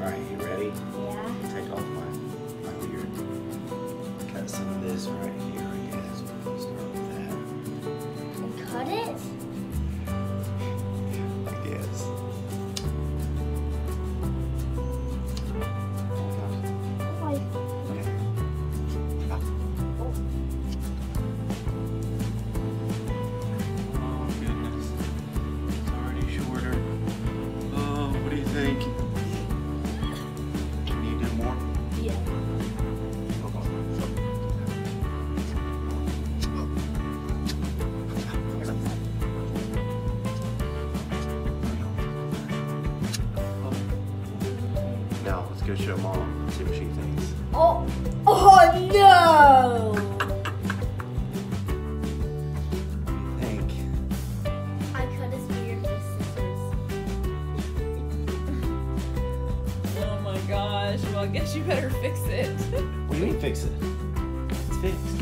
Alright, you ready? Yeah. Take off my, my beard. Cut some of this right here, I guess. Start with And cut it? Now, let's go show mom, see what she thinks. Oh, oh no! Think. I cut his beard with scissors. Oh my gosh. Well, I guess you better fix it. What do you mean fix it? It's fixed.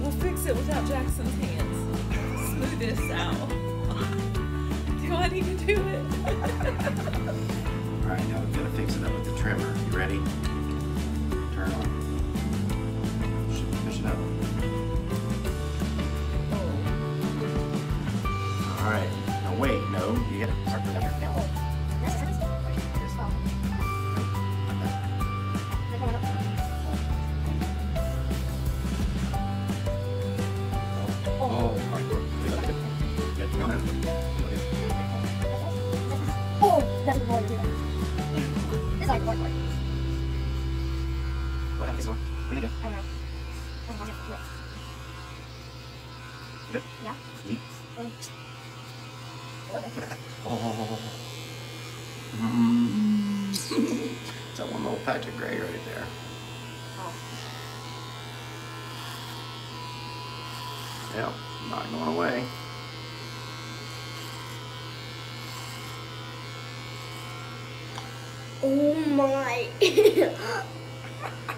we'll fix it without Jackson's hands. Smooth this out. Do do it? Alright, now we've got to fix it up with the trimmer. You ready? Turn on. Push- it up. Alright. Now wait, no. You gotta start. Oh, is like. What happened, Isla? What do you do? I don't know. I don't. Good? Yeah. Eat. Um, Oh. Mm. That one little patch of gray right there. oh. Yep, not going away. Oh my.